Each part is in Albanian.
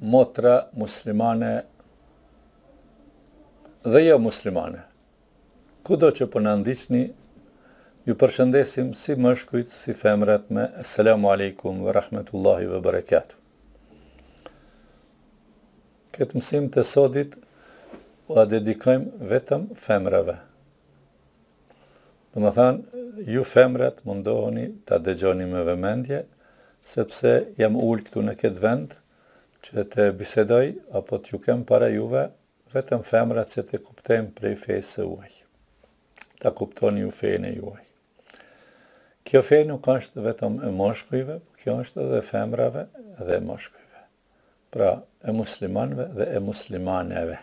motra muslimane dhe jo muslimane, kudo që po na ndiqni, ju përshëndesim si mëshkujt si femrat me Esselamu Alejkum ve Rahmetullahi ve Berekatu. Këtë mësim të sodit ua dedikojmë vetëm femrave. Domethënë, ju femrat mundohuni ta dëgjoni me vëmendje, sepse jam ulë këtu në këtë vend që të bisedoj apo t'ju kem para juve vetëm femrat që të kuptojmë prej fesë së huaj. Ta kuptoni ju fenë e juaj. Kjo fe nuk është vetëm e moshkujve, por kjo është edhe e femrave dhe e moshkujve. Pra, e muslimanëve dhe e muslimaneve,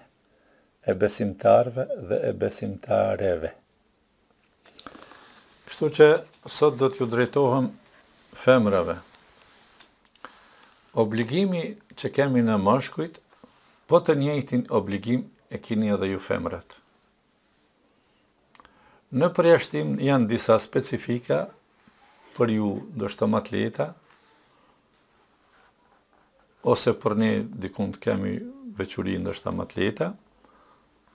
e besimtarëve dhe e besimtareve. Kështu që sot do t'ju drejtohem femrave. Obligimi që kemi ne mashkujt, po të njëjtin obligim e kini edhe ju femrat. Në përjashtim janë disa specifika për ju, ndoshta ma të lehta, Ose për ne dikund kemi veçuri ndoshta ma të lehta,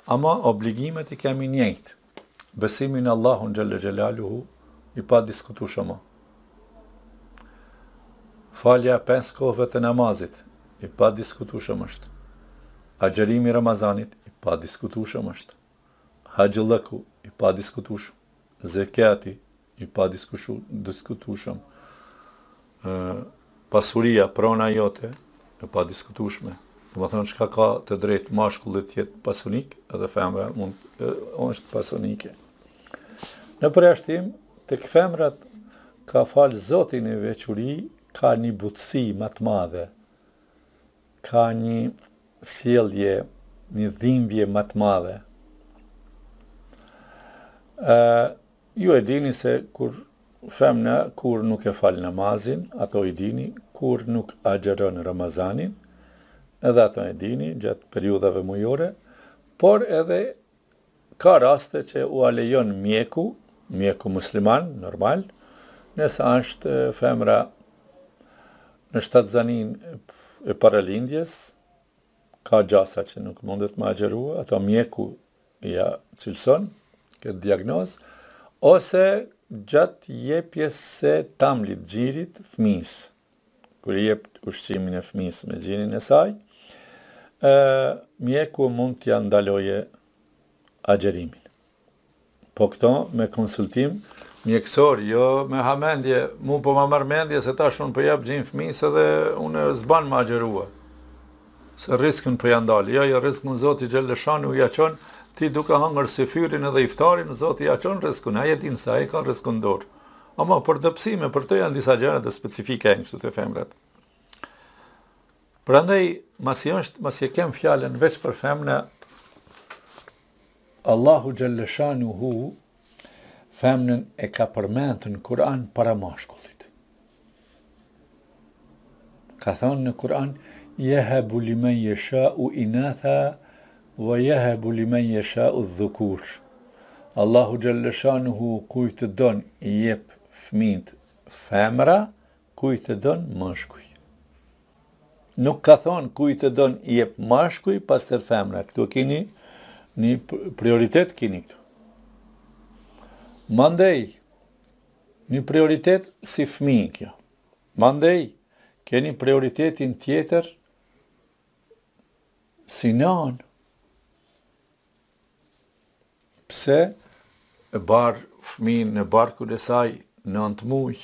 ama obligimet i kemi njëjtë. Besimi në Allahun xhelle xhelaluhu i padiskutueshëm. Falja e pesë kohëve të namazit i padiskutueshëm është. Agjërimi i Ramazanit i padiskutueshëm është. Haxhillëku i padiskutueshëm. Zekati i padiskutueshëm pasuria prona jote e padiskutueshme domethënë çka ka të drejtë mashkulli të jetë pasunik edhe femra mund është pasunike në përjashtim tek femrat ka falë zoti një veçuri ka një butësi ma të madhe ka një sjellje një dhimbje ma të madhe ë Ju e dini se kur femna kur nuk e fal namazin, ato i dini, kur nuk agjëron Ramazanin, edhe ato e dini, gjatë periudave mujore, por edhe ka raste që ua lejon mjeku, mjeku musliman, normal, nëse është femra në shtatzani e para lindjes, ka gjasa që nuk mundet me agjërua, ato mjeku ia cilëson këtë diagnozë, ose gjatë jepjes se tamlit, gjirit, fëmijës, kur i jep ushqimin e fëmijës me gjirin e saj, ë mjeku mund t'ia ndaloje agjerimin. Po këto me konsultim mjekësor, jo me hamendje, mu po ma merr mendja se tash unë po jap gji fëmijës edhe unë s'ban ma agjerua. Se rizkun po ja ndal. Jo jo rizkun Zoti xhaleshanuhu ja çon, ti duke hangër syfyrin edhe iftarin Zoti ja çon rizkun, ai e din se ai e ka rizkun në dorë. Ama për dobësime, për të janë disa gjëra të specifika janë kështu te femrat. Prandaj, masi është, masi e kem fjalën veç për femra, Allahu xhaleshanuhu femrën e ka përmendur në Kur'an para mashkullit. Ka thonë në Kur'an, Yahabu limen yasha'u inatha wa yahabu limen yasha'u dhukur. Allahu xhalla shanuhu kujt të don i jep fëmijët femra, kujt të don mashkuj. Nuk ka thonë kujt të don i jep mashkuj, pastaj femra. Këtu keni një prioritet keni këtu. Mandej, Një prioritet si fëmijë kjo. Mandej keni prioritetin tjetër si nanë. Pse e barë fëmijën në barkun e saj nëntë muaj?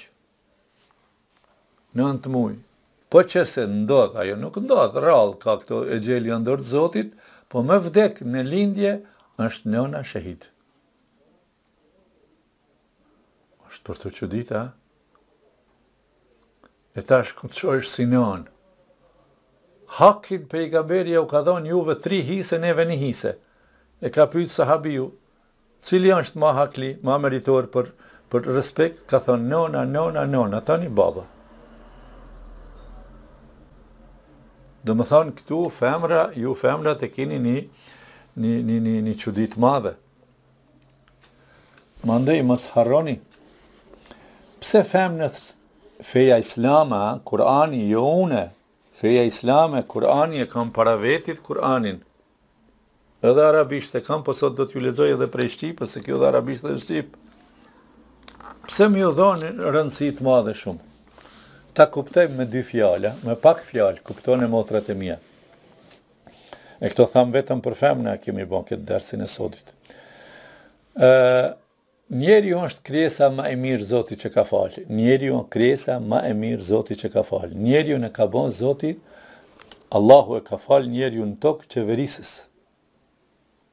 Nëntë muaj. Po qe se ndodh, ajo nuk ndodh, rrallë ka këto, exheli n'dorë të zotit, po me vdekë në lindje është nëna shehid. Është për t'u çudit, a? E tash kur të shohish si nënë. Hakin pejgamberi jau ka dhënë juve tri hise, neve një hise. E ka pyet sahabiu, cili është ma hakli, ma meritor për, për respekt, ka thënë nëna, nëna, nëna, tani baba. Domethonë, këtu femra, ju femra e kini një, një, një, një, një çudi t'madhe. Mandej mos harroni pse femnës feja islame, Kur'ani jo une, feja islame, Kur'ani e kam para vetit Kur'anin. Edhe arabisht e kam, po sot do t'ju lexoj edhe prej shqipes, se kjo edhe arabisht dhe shqip. Pse me ju dhonë rëndësi të madhe shumë? Ta kuptojmë me dy fjala, me pak fjalë, kuptone motrat e mia. E këto thamë vetëm për femna kemi bon këtë dersin e sotit. E, njeriu është krijesa ma e mirë zoti që ka falë. Njeriu krijesa ma e mirë zoti që ka falë. Njeriun e ka bon zoti, Allahu e ka falë njeriun n'tokë qeverisës.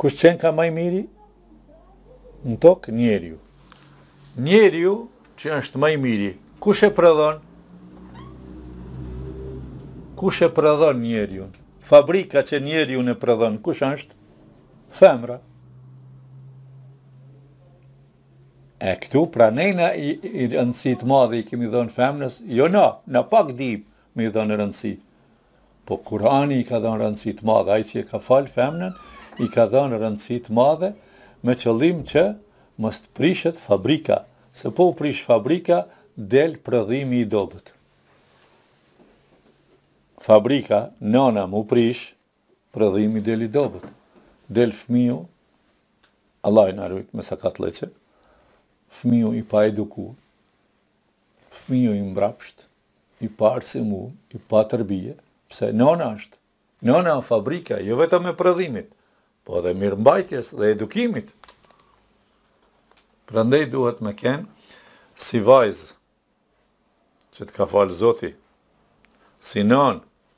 Kush qenka ma i miri në tokë njeriu? Njeriu që është ma i miri, kush e prodhon? Kush e prodhon njeriun? Fabrika që njeriun e prodhon, kush është? Femra. E këtu pra ne, na i, i rëndësi të madhe i kemi dhonë femnës, jo na, na pak dim me i dhonë rëndësi. Po Kurani i ka dhonë rëndësi të madhe, ai që e ka falë femnën i ka dhonë rëndësi të madhe me qëllim që mos të prishet fabrika, se po u prish fabrika del prodhimi i dobët. Fabrika nana m'u prish, prodhimi del i dobët. Del fëmiu, Allahi na rujt me sakatllëqe, fëmiu i paeduku, Fëmiu i mbrapsht, i paarsimu, i pa tërbije, pse nona është. Nona është fabrika jo vetëm e prodhimit, po edhe mirëmbajtjes dhe edukimit. Prandaj duhet me kenë si vajzë që të ka falë Zoti, si nonë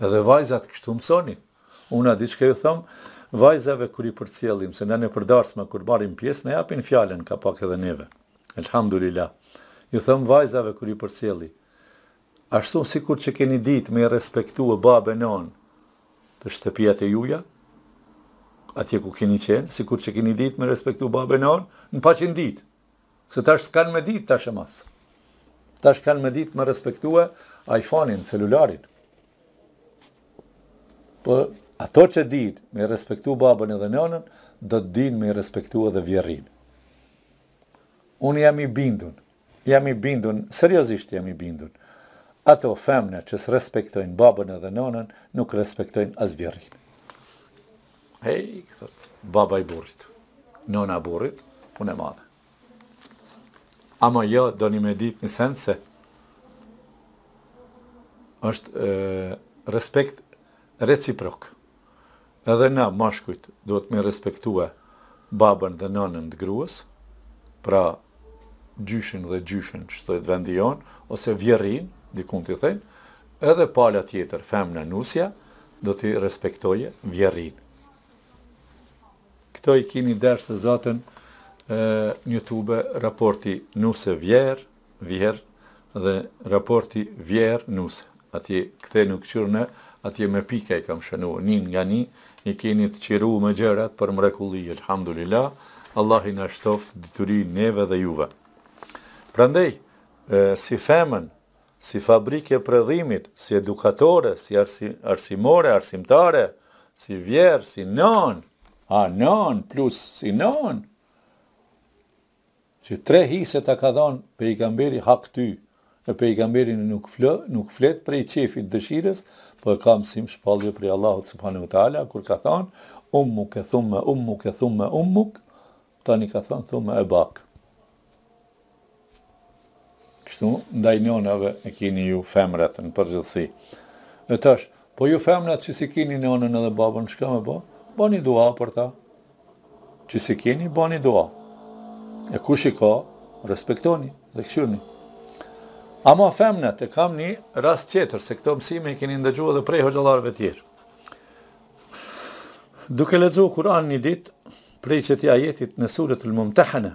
Edhe vajzat kështu mësoni. Unë a di çka ju thom, vajzave kur i përcjellim, se na nëpër darsma kur marrin pjesë na japin fjalën ka pak edhe neve. Elhamdulilah. Ju thom vajzave kur i përcjelli, ashtu sikur që keni ditë me i respektue babë e nonë te shtëpijat e juja, atje ku keni qenë, sikur që keni ditë me i respektu babë e nonë, në paçin ditë. Se tash s'kanë me ditë tash e mas. Tash kanë me ditë me respektue iPhone-in, celularin. Po ato që din me i respektu babën edhe nonën, do të din me i respektu edhe vjerrin. Unë jam i bindun, jam i bindun, seriozisht jam i bindun. Ato femne që s'respektojnë babën edhe nonën, nuk respektojnë as vjerrin. Ej, thot, baba i burrit, nona e burrit, punë e madhe. Ama jo, doni me ditë një send se është e, respekt reciprok. Edhe na, mashkujt, duhet me i respektue babën dhe nonën të grues, pra gjyshin dhe gjyshen që thotë vendi jonë, ose vjerrin, dikun i thejnë, edhe pala tjetër, femna nusja, do t'i respektoje vjerrin. Këto i kemi dert se zatën njëtu be raporti nuse vjerr, vjerr, dhe raporti vjehrr nuse atje kthenu kqyrne atje me pika i kam shënu ni nga ni i kini të qiru me gjërat për mrekulli elhamdulilah Allahi na shtoft dituri neve dhe juve prandej si femën si fabrikë e prodhimit si edukatore si arsi, arsimore arsimtare si vjehrr si nan a nan plus si nan Që tre hise ta ka dhanë pejgamberi hak ty e pejgamberi nuk flë nuk flet prej qejfit dëshirës po e ka mësim shpallje prej Allahut subhane ve teala kur ka thanë ummuke thumme ummuke thumme ummuke tani ka thanë thumme ebak kështu ndaj nënave e kini ju femrat në përgjithësi e tash po ju femrat që s'i kini nënën edhe babën çka me ba bani dua për ta Që s'i keni bani dua. E kush i ka, respektoni dhe kqyrni. Ama femna, te kam një rast tjetër, se këto mësime i keni ndëgju dhe prej hoxhallarve tjerë. Duke lexu Kur'an një ditë, prej qeti ajetit në suretul Mumtehine,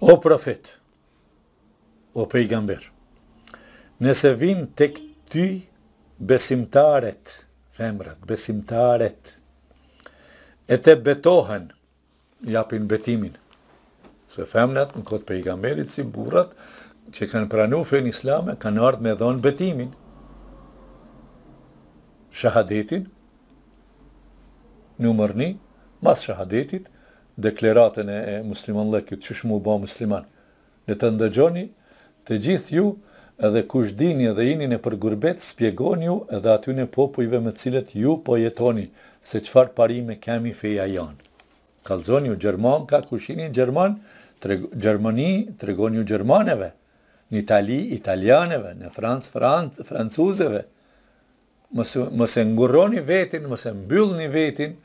O profet, o pejgamber, nëse vijnë tek ty besimtaret, femrat, besimtaret, e të betohen, japin betimin, se femrat në kohë t'pejgamberit si burrat, që kanë pranu fenë islame, kanë ardhë me dhonë betimin, shehadetin, numër një, mas shehadetit, deklaratën e muslimanllëkut qysh m'u ba musliman le të ndëgjoni të gjithë ju edhe kush dini dhe jini nëpër gurbet spjegonju edhe atyne popujve me cilët ju po jetoni se çfarë parime ke mi feja jonë kallxonju gjerman ka kush jini gjerman treg gjermani tregonju gjermaneve në Itali italianeve në Francë francë francuzeve Mos mos e ngurroni vetin, mos e mbyllni vetin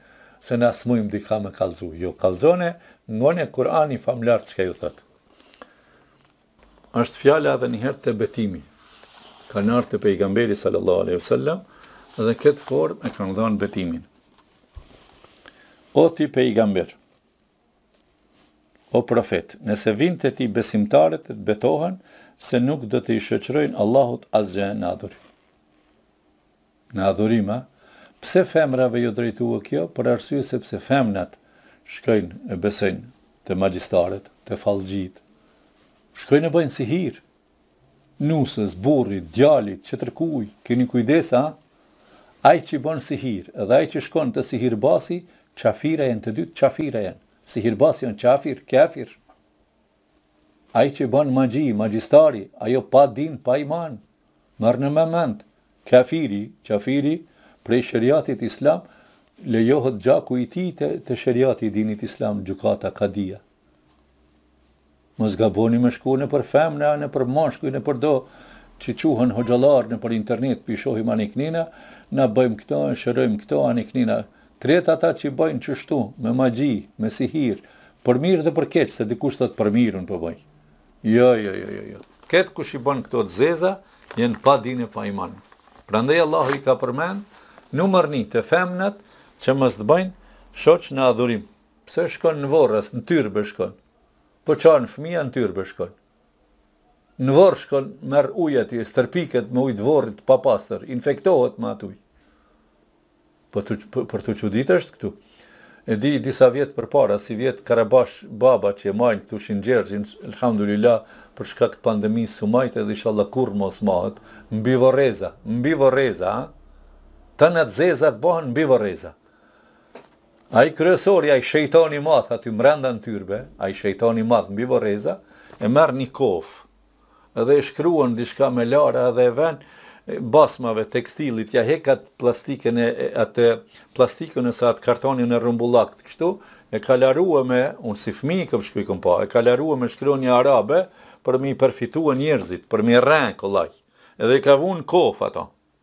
se na s'mujmë dika me kallxu. Jo, kallxone, ngone Kur'ani famëlartë çka ju thotë. Është fjala edhe një herë te betimi. Kanë ardhë te pejgamberi sallallahu alaihi wasallam dhe këtë formë e kanë dhanë betimin. O ti pejgamber, O Profet, nëse vijnë te ti besimtaret e të betohen se nuk do t'i shoqërojnë Allahut asgjë në adhurim. Në adhurim, a? Pse femrave iu drejtua kjo? Për arsye sepse femnat shkojnë e besojnë te magjistarët, te fallxhijtë. Shkojnë e bëjnë sihir. Nusës, burrit, djalit, tjetërkuj, kini kujdes a? Ai që bën sihir dhe ai që shkon te sihirbasi, qafira janë të dytë qafira janë. Sihirbasi jen qafir, kafir. Ai që bën magji, magjistari, ai o pa din, pa iman. Merr me mend, kafiri, qafiri prej sheriatit islam, lejohet gjaku i tij te, te sheriati i dinit islam, gjykata, kadia. Mos gaboni me shku nëpër femne a nëpër mashkuj nëpër do që quhen hoxhallarë nëpër internet pi shohim a ngoni këni na bëjmë këto e shërojmë këto a ngoni këni krejt ata që bëjnë kështu me magji me sihir për mirë dhe për keq se dikush thot për mirë unë po bëj jo jo jo jo jo ketë kush i bën këto të zeza jenë pa din e pa iman prandaj Allahu i ka përmend numër një të femnat që mos të bëjnë shoq në adhurim pse shkon në vorras në tyrbe shkon Po qan fëmija në tyrbe shkon. Në vorr shkon, merr ujë atje, stërpiket me ujë të vorrit të papastër, infektohet me atë ujë. Po të, po, për të çuditë është këtu. E di disa vjet përpara, si vjet Karabash baba që e majnë këtu Shin Gjergjin, elhamdulillah, për shkak të pandemisë su majtë edhe inshallah kurrë mos mahet, mbi vorreza, mbi vorreza, a? Të në të zezat bëhen mbi vorreza. Ai kryesori, ai shejtani i madh aty mrenda në tyrbe, ai shejtani i madh mbi vorreza, e merr një kofë dhe e shkruan diçka me lara dhe e vën basmave, tekstilit, ja hek atë plastikën, atë plastikën ose atë kartonin e rrumbullaktë kështu, e ka larue me, unë si fëmijë i kam shku i kam pa, e ka larue me shkronja arabe për me i përfitue njerëzit, për me i rrenë kollaj, edhe i ka vu në kofë ato.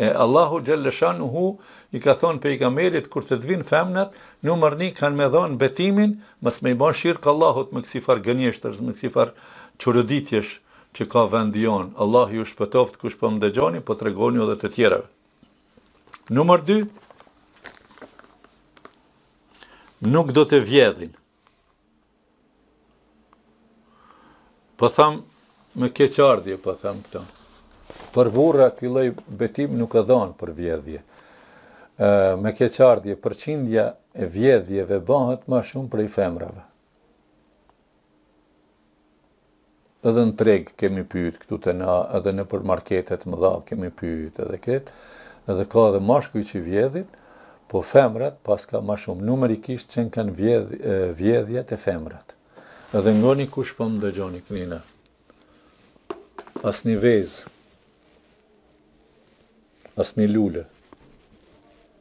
E Allahu xhelle shanuhu i ka thonë pejgamberit kur të të vijnë femnat numër një kanë me dhanë betimin mos me i ba shirk Allahut me kësi farë gënjeshtrash me kësi farë çuroditjesh që ka vendi jonë Allahu ju shpëtoftë kush po më dëgjoni po tregoni edhe të tjerëve numër dy nuk do të vjedhin Po tham me keqardhje po tham këtë. Për burra ky lloj betim nuk e dhanë për vjedhje. Ë me keqardhje përqindja e vjedhjeve bëhet ma shumë prej femrave. Edhe në treg kemi pyet këtu te na edhe nëpër markete të mëdha kemi pyet edhe krejt edhe ka edhe mashkuj që vjedhin po femrat paska ma shumë numerikisht qenkan vjedh vjedhja te femrat edhe ngoni kush po më dëgjoni knina asnjë vezë. Asnjë lule.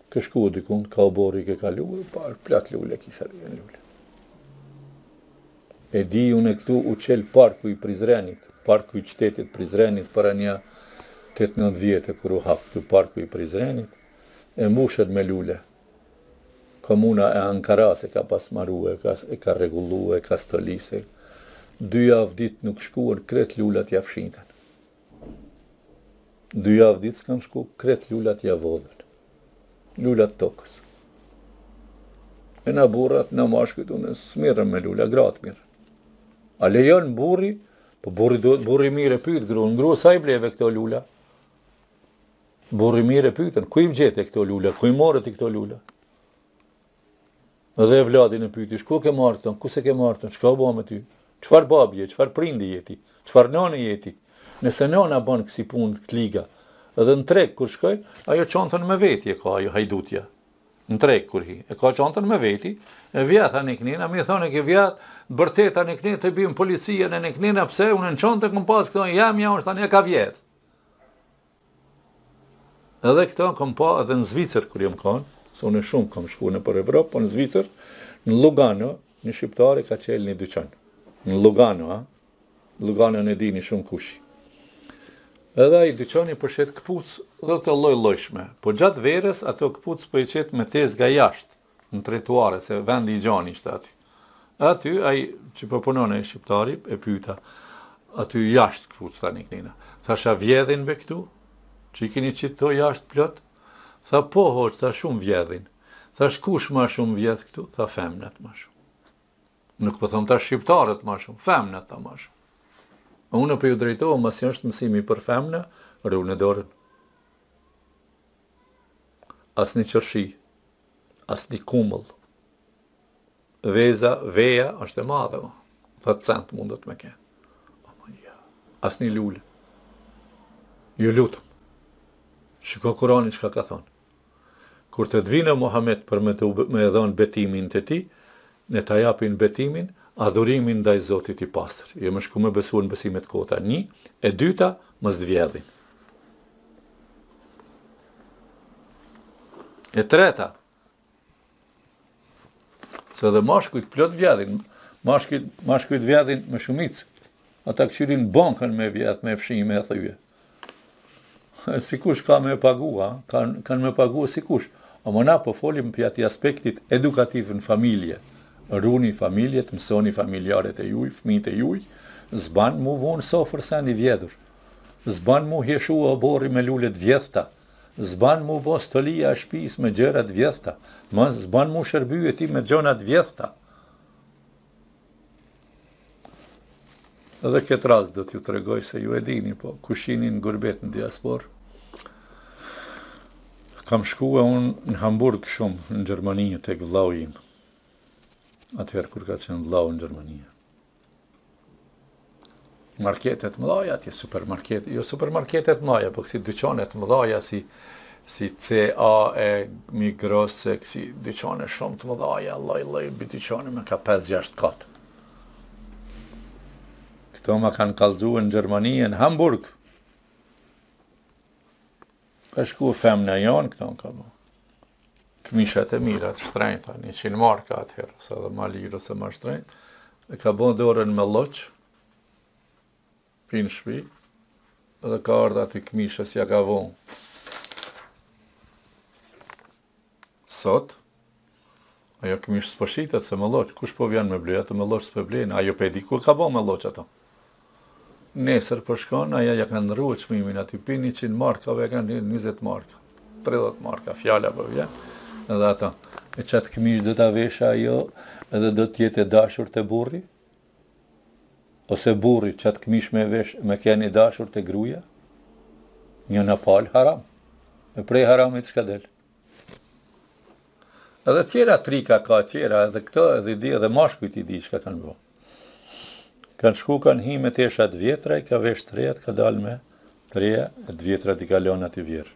Ke shku dikun, ka oborri ke kalu, pa plot lule kisha rre lule. E di unë këtu u çel parku i Prizrenit, parku i qytetit Prizrenit para nja 8-9 vjetë kur u hap këtu parku i Prizrenit, e mbushën me lule. Komuna e Ankaras e ka pas maru, e ka, e ka rregullu, e ka stolis. Dy javë ditë nuk shkuan, kret lulat ja fshinë. Dy javë ditë s'kanë shku, kret lulat ja vodhën. Lulat tokës. E na burrat, na mashkët, unë s'mirrem me lula, gratë mirren. A lejon burri, po burri, burri mirë e pyt grun, gru sa i bleve këto lula? Burri mirë e pyten, ku i gjete këto lula, ku i more ti këto lula? Edhe evladin e pyet, ku i ke marrë këto, ku se ke marrë këto, çka u bë me ty? Çfarë babi je, çfarë prindi je ti? Çfarë nëne je ti? Nëse nëna bën kësi punë të liga, edhe në treg kur shkon, ajo çantën me veti e ka ajo hajdutja. Në treg kur hi, e ka çantën me veti, e vjedh tanik nëna, më thonë ke vjedh, vërtet tanik nëna, të vjen policia tanik nëna, pse unë në çantë kam pas këto, ja mja është tani e ka vjedh. Edhe këto kam pa edhe në Zvicër kur jam kanë, se unë shumë kam shku në për Evropë, po në Zvicër, në Lugano, një shqiptar e ka çel një dyqan. Në Lugano, ha? Luganon e dini shumëkush. Edhe ai dyqani po shet këpucë edhe të llojllojshme, po gjatë verës ato këpucë po i qet me tezga jashtë, në trotuare se vendi i gjan ishte aty. Aty ai që po punon ai shqiptari e pyeta aty jashtë këpucët tani knina. Thash a vjedhin be këtu? Që i keni qitë to jashtë plot? Tha po hoxhë, tha shumë vjedhin. Thash kush ma shumë vjedh këtu? Tha femnat ma shumë. Nuk po them tha shqiptarët ma shumë, femnat tha ma shumë. Unë për po ju drejtoj, mësë është mësimi për femna, rune dorën. asnjë qërshi, asnjë kumëll. Veza, veja është e madhe, ma. Dhetë cent mundet me kenë. Asnjë lule. Ju lutem. Shiko Kurani çka ka thonë. Kur të vijnë Muhammed për me, të, me dhonë betimin te ti, le ta japin betimin, adhurimin ndaj Zotit i pastër. Jo me shku me besu në besimet kota. Një, e dyta, mos vjedhin. E treta, se edhe mashkujt plot vjedhin, mashkujt vjedhin me shumicë, ata këqyrin bankën me vjedh, me fshi, me thy. Secikush ka me pagua, kan me pagua secikush. Ama na po folim prej atij aspektit edukativ në familje. Runi familjet, mësoni familjarët e juj, fmijt e juj, s'ban m'u vu n'sofër send i vjedhur. S'ban m'u hijeshu oborri me lule t'vjedhta, s'ban m'u bo stolia e shpisë me gjëra t'vjedhta, as s'ban m'u shërby e ti me gjona t'vjedhta. Edhe këtë rast do t'ju tregoj se ju e dini, po kush jini në gurbet në diasporë, kam shkue unë në Hamburg shumë, në Gjermani, tek vllau im, atëherë kur ka qenë vllau në Gjermani. marketet e mëdhaja, atje supermarket, jo supermarketet e mëdhaja, po kësi dyqane t'mëdhaja, si, si CA e Migros, e kësi dyqane shumë të mëdhaja, lloj-lloji dyqane me ka 5-6 kate. Këto më kanë kallëzue në Gjermani e në Hamburg. Ka shku femna, janë këto këmishat e mira të shtrejta, njëqind marka atëherë, edhe ma lirë ose ma shtrejt, e ka bo dorën me lloç pi n'shpi, dhe ka ardhë atij këmishës, ja ka vnu. Sot, ajo këmishë s'po shitet, se me lloç, kush po vjen me ble, atë me lloç s'pe blejnë, ajo pe di ku e ka bo me lloç ato. Nesër po shkon, asaj ja kanë ndrrue çmimin aty, pi njëqind markave, e kanë njëzet marka, tridhët marka, fjala po vjen, edhe ato. E qatë këmishë do ta veshë ajo, edhe do t'jetë e dashur të burri, Ose burri qat këmish me vesh me ken i dashur te gruja një pallë haram e prej haramit çka del Edhe tjera trika ka tjera edhe këto edhe i di edhe mashkujt i di çka kanë bo Kanë shku kanë hi me tesha të vjetra i ka vesh të rejat ka dal me të reja e të vjetrat i ka lënë aty vjerrë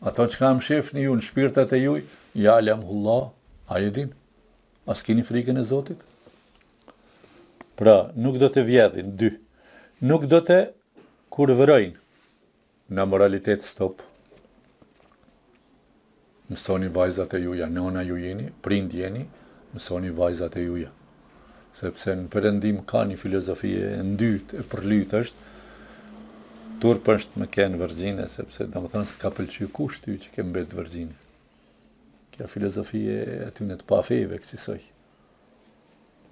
Ato çka mshefni ju në shpirtat e juj, Ja'lemhullah, Ai e din. A s'kini frikën e Zotit? Pra, nuk do të vjedhin, dy. Nuk do të kurvërojnë. Amoralitet stop. Mësoni vajzat e juja, nëna ju jeni, prind jeni, mësoni vajzat e juja. sepse në perëndim ka një filozofi e ndytë e përlyt është turp është me kenë vërgjine sepse domethënë s'të ka pëlqy kush ty që ke mbet vërgjine kjo filozofi e atyne të pafeve kësisoj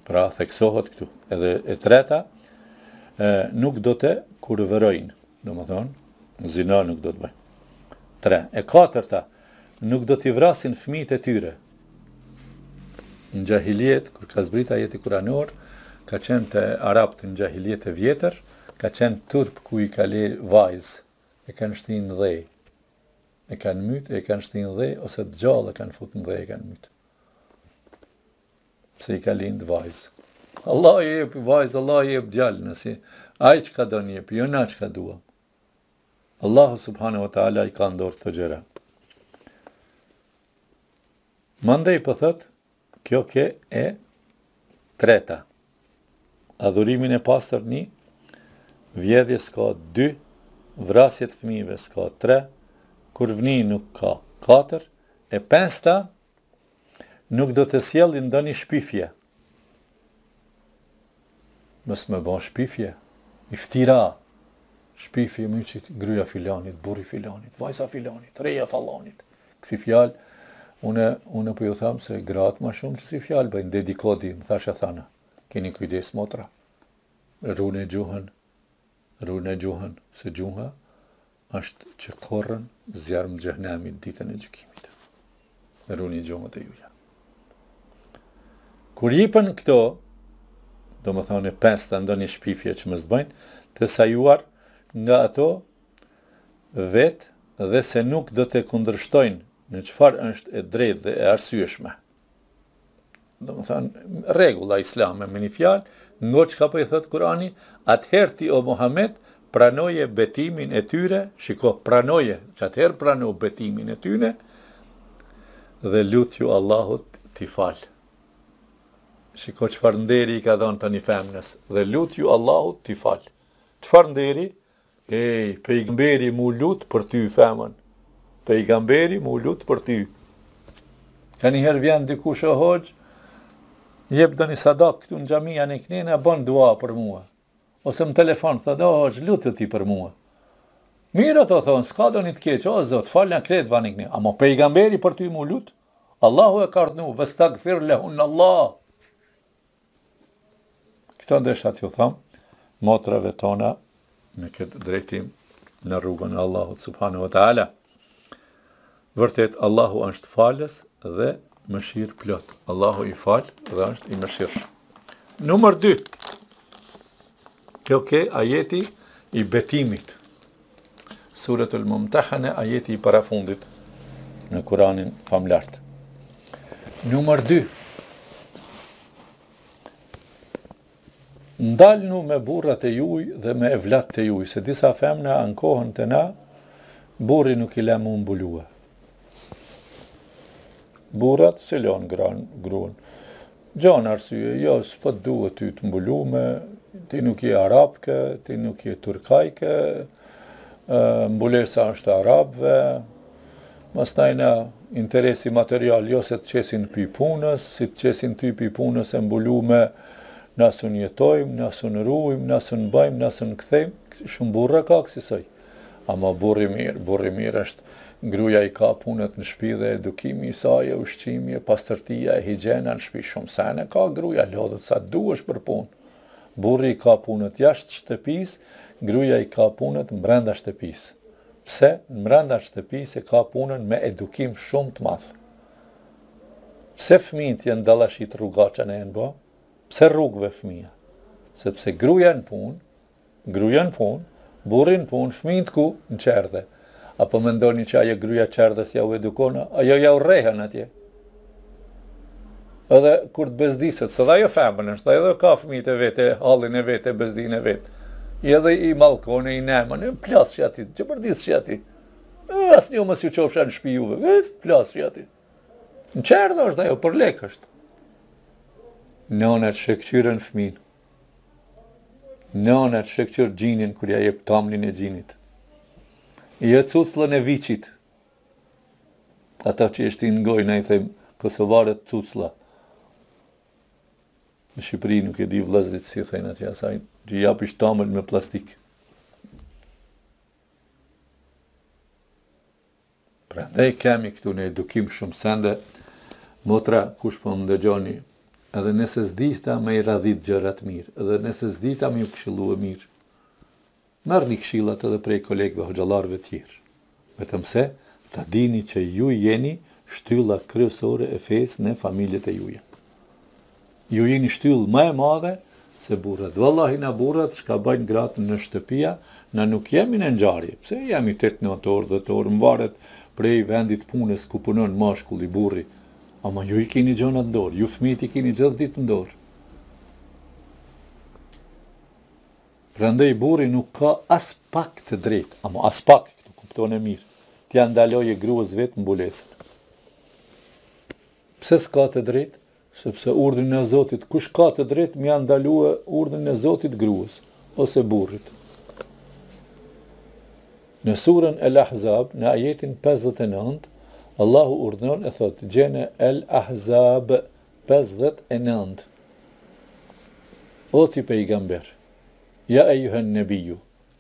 pra theksohet këtu edhe e treta e, nuk do të kur vërojnë domethënë zina nuk do të bëjnë tre e katërta Nuk do t'i vrasin fëmijët e tyre. Në xhahilijet, kur ka zbrit ajeti kuranor, ka qenë te arabët në xhahilijet e vjetër, ka qenë turp kur i ka le vajzë, e kanë shti në dhe, e kanë myt, e kanë shti në dhe, ose të gjallë e kanë fut në dhe, e kanë myt. Pse i ka lind vajzë. Allah i jep vajzë, Allah i jep djalë, nëse, ai çka don i jep, jo na çka duam. Allahu subhanahu wa ta'ala i ka ndalu këto gjëra. Mandej po thot, kjo ke e treta. Adhurimin e pastër një, vjedhje s'ka, dy, vrasje t'fëmijëve s'ka, tre, kurvni nuk ka, katër, e pesta nuk do të sjellin ndonjë shpifje, Mos me ba shpifje, iftira, shpifje myçit, gruja filanit, burri filanit, vajza filanit, reja filanit. Kësi fjalë, une, une po ju tham se gratë ma shumë kësi fjalë, bëjnë dedikodi, me thashethana, keni kujdes motra, runi gjuhën, runi gjuhën, se gjuha, është që korrën zjarm xhehnemit ditën e gjykimit. Runi gjuhët e juja. Kur jipën këto, domethonë e pesta, ndonjë shpifje që mos bëjnë, të sajuar nga ato vetë dhe se nuk do të kundërshtojnë në çfarë është e drejt dhe e arsyeshme. domethënë, rregulla islame, me një fjalë, ngo çka po i thotë Kurani, atëherë ti o Muhammed, pranoje betimin e tyre, shiko, pranoje, që atëherë prano betimin e tyre, dhe lutju Allahut t'i falë. Shiko, çfarë nderi i ka dhonë ty një femnes, dhe lutju Allahut t'i falë. Çfarë nderi? Ej pejgamberi mu lut për ty femën, pejgamberi mu lut për ty kanjëherë vjen dikush o hoxhë jep ndonjë sadakë këtu në xhamia nëkni ne bën dua për mua ose me telefon thotë o hoxhë lutu ti për mua Mirë ato thonë, s'ka ndonjë të keqe, o zot, falna krejt vanik një, ama pejgamberi për ty mu lut, Allahu e ka urdhnu, vestagfir lehunne Allah, Këto desha t'ju thom motrave tona me këtë drejtim në rrugën e Allahut subhanahu wa taala. Vërtet Allahu është falës dhe mëshirëplot. Allahu i fal dhe është i mëshirshëm. Numër 2. Kjo ke ajeti i betimit. Suretul Mumtahane, ajeti i parafundit në Kuranin famëlartë. Numër 2. Ndalnu me burrat e juj dhe me evlatët e juj, se disa femna ankohen te na, burri nuk i le mu mbulue. Burrat s'i lanë granë, gruan. Gjan arsye, jo s'po të duhet ty të mbulume, ti nuk je arabke, ti nuk je turkajke, mbulesa është e arabëve, masandaj interesi material jo se të qesin pi punës, si të qesin ty pi punës e mbulume, na sun jetojmë, na sun ruajmë, na sun bajmë, na sun kthejmë, shumë burra ka kësisoj. Ama burrë i mirë, burrë i mirë është gruja i ka punët në shpi dhe edukimi i saj e ushqimi e pastërtia e higjena në shpi shumë sene ka gruja lodhet sa të duhesh për punë burri i ka punët jashtë shtëpisë gruja i ka punët mbrenda shtëpisë pse mbrenda shtëpisë e ka punën me edukim shumë të madh pse fëmijët janë dallashit rrugaçën e janë bë pse rrugëve fëmija sepse gruja në punë Gruja n'punë, burri n'punë, fëmijët ku? Në çerdhe. A po mendoni që ajo gruja e çerdhes ja u edukon, ajo ja u rrehen atje. Edhe kur të bezdiset, se dhe ajo femër është, dhe edhe ka fëmijët e vete, hallin e vete, bezdinë e vet. I edhe i mallkon e i nemon, e plasshi aty, shpërdisshi aty. E asnjë mos ju çofsha në shpi juve, e plasshi aty. Në çerdhe është ajo, për lek është. Nëna e shkyqren fëmijën. Nëna e shkyqur gjinin kur ja jep tamlin e gjinit. Jo cucllën e viçit. Ata që i shtin n'gojë na i them kosovarët cuclla. Në Shqipëri nuk e di vëllezërit si i thënë atje asaj, që i japish tamël me plastik. Prandaj kemi këtu në edukim shumë sende, motra kush po më dëgjoni, edhe nëse s'dita me i radhit gjërat mirë, edhe nëse s'dita me ju këshillue mirë, merrni këshillat edhe prej kolegëve hoxhallarëve tjerë, vetëm se ta dini që ju jeni shtylla kryesore e fesë në familjet e juja. Ju jeni shtyllë ma e madhe se burrat vallahi na burrat çka bajnë gratë në shtëpia na nuk jemi në ngjarje pse jemi tetë nëntë orë dhjetë orë mvaret prej vendit punës ku punon mashkulli burri ama ju i keni gjanat në dorë ju fëmijët i keni gjithë ditë në dorë prandaj burri nuk ka as pak të drejtë ama as pak këtu kuptone mirë t'ja ndalojë grues vet mbulesën Pse s'ka të drejtë? Sepse urdhrin e Zotit kush ka të drejtë me ja ndalue urdhrin e Zotit grues ose burrit. Në surën El Ahzab në ajetin pesëdhjetë e nëntë Allahu urdhëron e thotë gjene El Ahzab pesëdhjetë e nëntë O ti pejgamber Ja ejuhen nebiju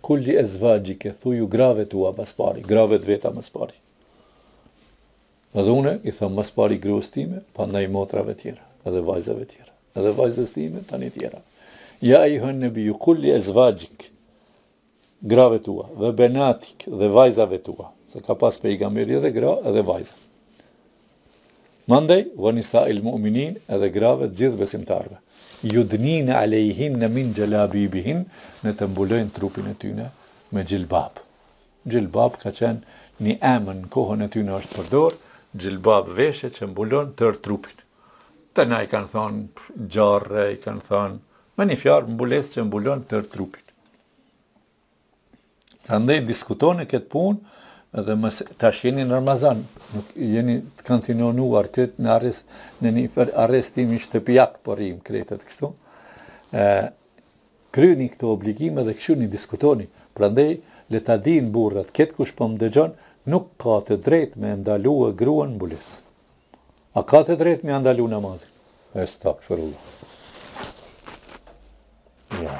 kul li ezvaxhike thuju grave tua ma s'pari grave të veta ma s'pari Edhe unë i tham ma s'pari grues time, mandej motrave tjera, edhe vajzave tjera, edhe vajzës time, tani tjera. Ja ejuhen nebiju, kul li ezvaxhik, grave tua, ve benatik, dhe vajzave tua, se ka pas pejgamberi edhe gra, edhe vajza. Mandej, ve nisail mu'minin, edhe grave të gjithë besimtarve. Judnine alejhinne min xhelabibihin, le të mbulojnë trupin e tyne me xhilbab. Xhilbab ka qenë një emën në kohën e tyne është përdorë, xhilbab veshje që mbulon tërë trupin. Te na i kanë thonë xharre, i kanë thonë, me një fjalë mbulesë që mbulon tërë trupin. Prandaj diskutoni këtë punë dhe mos tash jeni në Ramazan, nuk jeni të karantinuar këtë në arrest në një arrestim shtëpiak po rrim krejt kështu. ë Kryeni këto obligime dhe këqyrni diskutoni, prandej le ta dinë burrat këtë kush po më dëgjon nuk ka të drejtë me e ndalue gruan mbulesë. A ka të drejtë me ja ndalu namazin? Estagfirullah. Ja.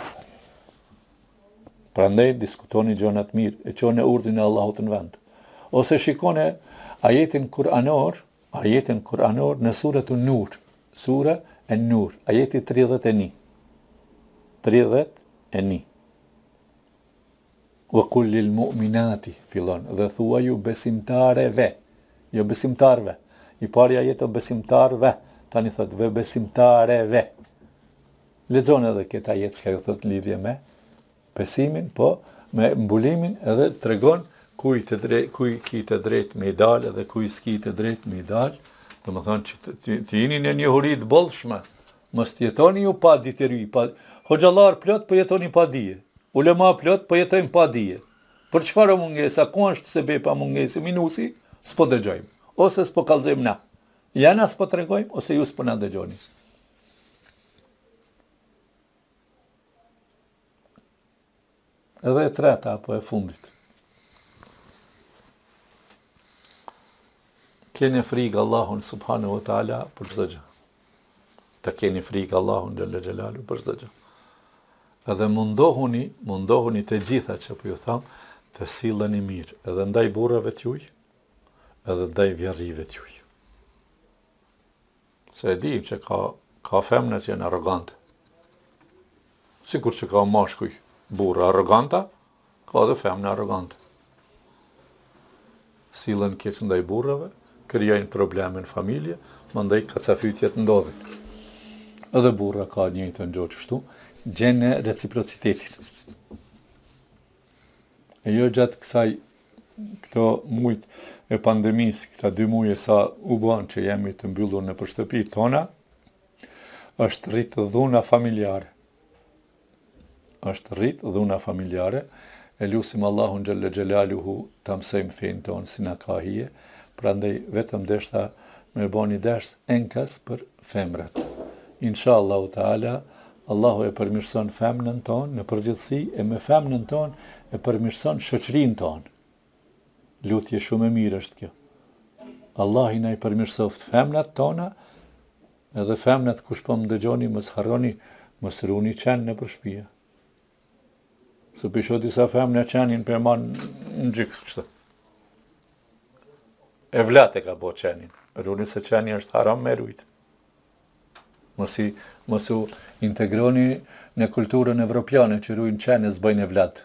Prandej diskutoni gjanat mirë, e çoni urdhrin e Allahut në vend. Ose shikone ajetin kuranor Ajetin Kur'anor në Suretun Nur, Sure An-Nur, ajeti 31. 31. Ve kul lil mu'minati fillon dhe thuaju besimtareve, jo besimtarve. I pari ajet ën besimtarve, tani thot ve besimtareve. Lexone edhe këtë ajet çka ju thot lidhje me Besimin po me mbulimin edhe tregon kujt të drejt kujt ki të drejt me dal edhe kujt s'ki të drejt me dal domethonë që të jeni në njohuri të bollshme mos të jetoni ju pa dituri pa hoxhallar plot po jetoni pa dije ulema plot po jetoni pa dije Për çfarë mungesa, ku është sebepi mungesi, minusi, s'po dëgjojmë, ose s'po kalzojmë na. Ja na s'po tregojmë, ose ju s'po na dëgjoni. Edhe e treta apo e fundit. Keni frikë Allahun subhanahu wa taala për çdo gjë. Të keni frikë Allahun xhel-le xhelaluhu për çdo gjë. Edhe mundohuni, mundohuni të gjitha që po ju tham, të silleni mirë, edhe ndaj burrave të juaj, edhe ndaj vjerrive të juaj. Se e dijmë që ka ka femna që janë arrogante. Sikur që ka mashkuj, burra arroganta, ka dhe femna arrogante. Sillen keq ndaj burrave, krijojnë probleme në familje, mandej kacafytjet ndodhin. Edhe burra ka, njëjta gjë është, gjen reciprocitetin. e jo gjatë kësaj këto mujt e pandemisë, këta dy muje sa u bën që jemi të mbyllur nëpër shtëpi tona, është rrit dhuna familjare. është rrit dhuna familjare, e lusim Allahun xhel-le xhelaluhu të mësojmë fenë tonë si na ka hije, prandaj vetëm deshta me bo një ders enkas për femrat. Inshallahu Teala, Allahu e përmirëson femnën tonë në përgjithësi e me femnën tonë e përmirëson shoqërinë tonë. Lutje shumë e mirë është kjo. Allahi na i përmirësoft femnat tona, edhe femnat kush po më dëgjoni, mos harroni, mos runi qen nëpër shpija. Se p'i shoh disa femna qenin p'e marrin n'gjyks kshtu. Evlat e ka bo qenin. Runi se qeni është haram me rujt. Mos u, mos u integroni në kulturën evropiane që rujnë qen e s'bajnë evlat.